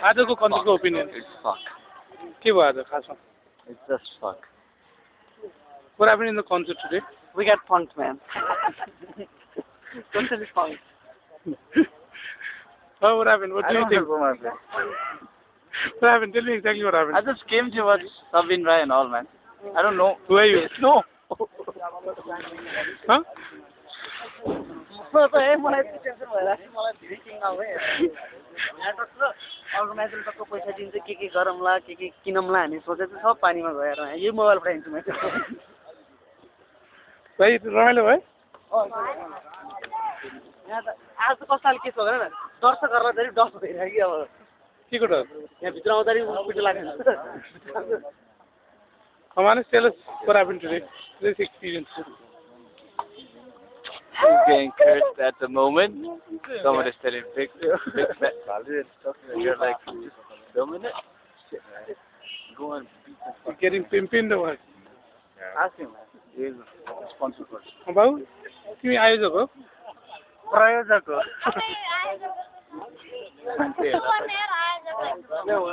आजको कन्सर्टको opinion It's fuck. के भयो आज खासमा It's just fuck. What happened in the concert today? We got punked, man. Totally punked. oh, what happened? What I do you don't think? know my place. What happened? Tell me exactly what happened. I just came to watch Sabin Rai and all, man. I don't know. Who are you? No. Huh? म त है मलाई चाहिँ tension भइरहेको छ अर्गनाइजरले टक्क पैसा दिन्छ के के गरौँला के के किनौँला हामी सोचेको चाहिँ सब पानीमा गएर यही मोबाइल पठाइदिन्छु मैले। भाइ रमाइलो भयो? यहाँ त आज त कस्तो खाले के छ भने दर्शकहरूलाई धेरै डर भइरहेको कि अब। के को डर? यहाँ भित्र आउँदाखेरि पिटो लाग्छ Amanis, tell us what happened today. This being cursed at the moment. Someone is telling Big Big you're like just filming it. Go and beat You're getting pimped the work. Ask him, man. Is responsible. About? Give me eyes over. Prayozak. No,